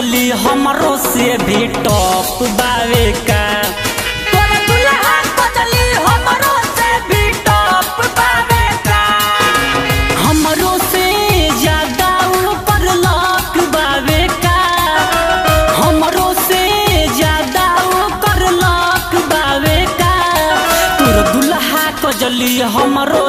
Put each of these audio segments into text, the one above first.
कजली हमरो से भी टॉप बावे का। कजली हमरो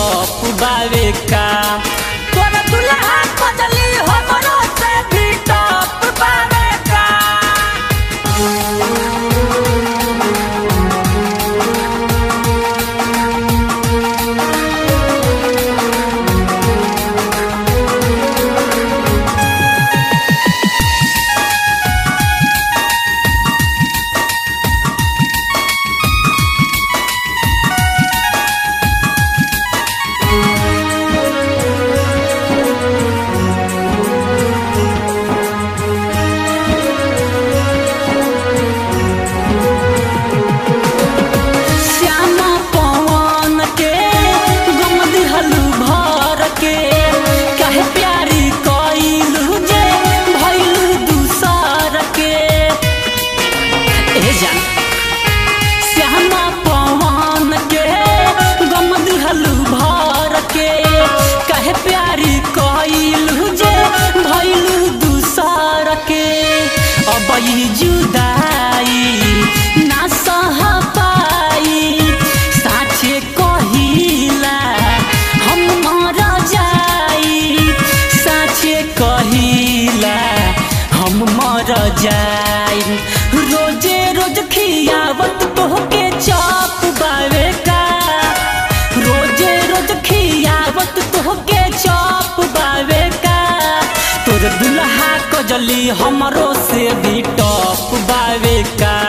टॉप जुदाई कहिला, हम रोज़े रोज खियावत का? रोज़े रोज खियावत तोहके चाप बावे का? तोर दुल्हा कजली हमरो से भी टॉप बावे का।